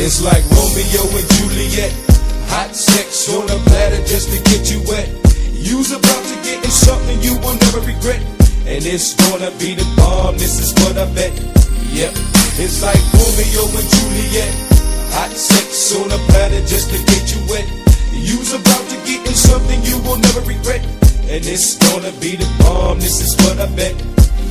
It's like Romeo and Juliet. Hot sex on a platter just to get you wet. You's about to get in something you will never regret. And it's gonna be the bomb, this is what I bet. Yep, it's like Romeo and Juliet. Hot sex on a platter just to get you wet. You's about to get in something you will never regret. And it's gonna be the bomb, this is what I bet.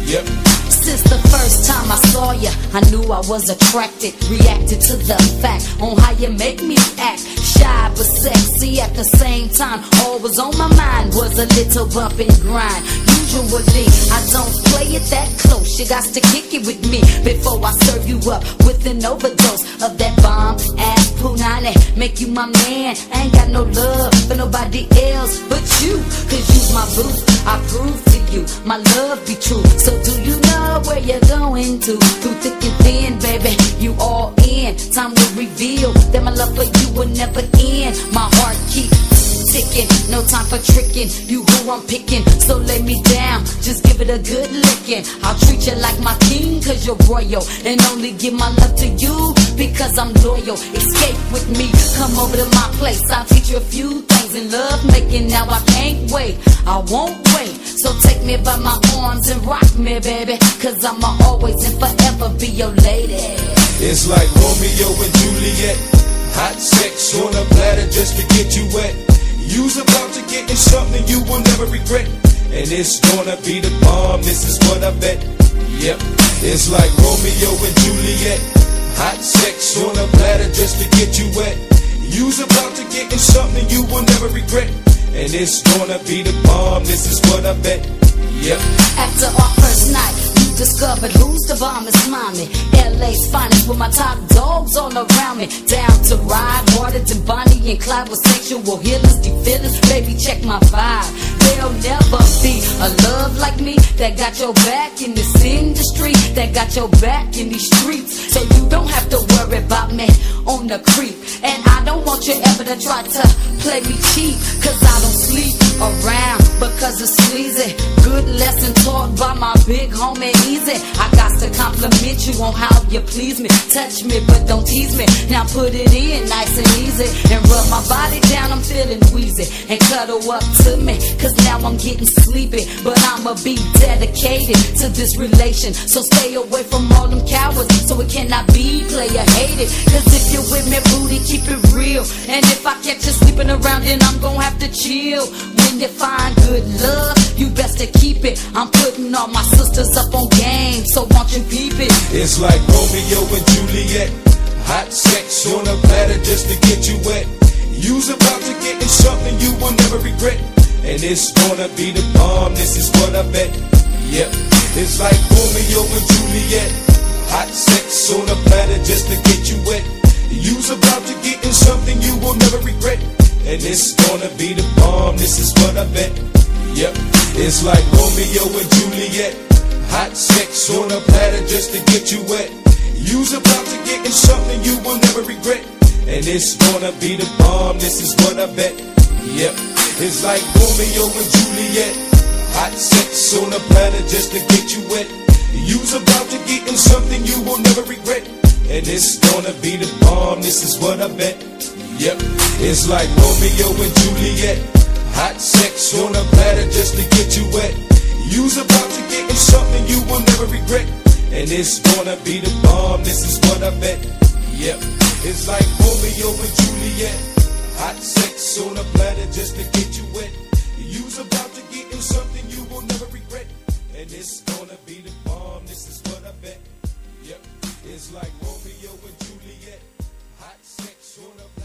Yep. Since the first time I saw you, I knew I was attracted. Reacted to the fact on how you make me act. Shy but sexy at the same time. All was on my mind was a little bump and grind. Usually, I don't play it that close. You got to kick it with me before I serve you up with an overdose of that bomb ass punani. Make you my man. I ain't got no love for nobody else but you. Cause you's my boo. I prove to you my love be true. So do you know where you're going to? Through thick and thin, baby, you all in. Time will reveal that my love for you will never end. My heart keep ticking, no time for tricking. You who I'm picking, so lay me down. Just give it a good licking. I'll treat you like my king, cause you're royal. And only give my love to you I'm loyal. Escape with me, come over to my place. I'll teach you a few things in love making. Now I can't wait, I won't wait. So take me by my arms and rock me, baby. Cause I'ma always and forever be your lady. It's like Romeo and Juliet. Hot sex on a platter just to get you wet. You's about to get in something you will never regret. And it's gonna be the bomb, this is what I bet. Yep, it's like Romeo and Juliet. Hot sex on a platter just to get you wet. You's about to get in something you will never regret. And it's gonna be the bomb, this is what I bet. Yep. After our first night, you discovered who's the bomb is mommy. LA's finest with my top dogs all around me. Down to ride harder than Bonnie and Clyde with sexual healers, feelings. Baby, check my vibe. There'll never a love like me that got your back in this industry, that got your back in these streets. So you don't have to worry about me on the creep. And I don't want you ever to try to play me cheap, cause I don't sleep around because it's sleazy. Good lesson taught by my big homie Easy. I got to compliment you on how you please me. Touch me, but don't tease me. Now put it in nice and easy. And rub my body down, Feeling. And cuddle up to me, cause now I'm getting sleepy. But I'ma be dedicated to this relation. So stay away from all them cowards, so it cannot be player hated. Cause if you're with me, booty, keep it real. And if I catch you sleeping around, then I'm gonna have to chill. When you find good love, you best to keep it. I'm putting all my sisters up on game, so won't you peep it? It's like Romeo and Juliet. Hot sex on a platter just to get you wet. You's about to get in something you will never regret. And it's gonna be the bomb, this is what I bet. Yep, it's like Romeo and Juliet. Hot sex on a platter just to get you wet. You's about to get in something you will never regret. And it's gonna be the bomb, this is what I bet. Yep, it's like Romeo and Juliet. Hot sex on a platter just to get you wet. You's about to get in something you will never regret. And it's gonna be the bomb, this is what I bet. Yep, it's like Romeo and Juliet. Hot sex on a platter just to get you wet. You's about to get in something you will never regret. And it's gonna be the bomb, this is what I bet. Yep, it's like Romeo and Juliet. Hot sex on a platter just to get you wet. You's about to get in something you will never regret. And it's gonna be the bomb, this is what I bet. wanna be the bomb, this is what I bet. Yep, it's like Romeo and Juliet. Hot sex on a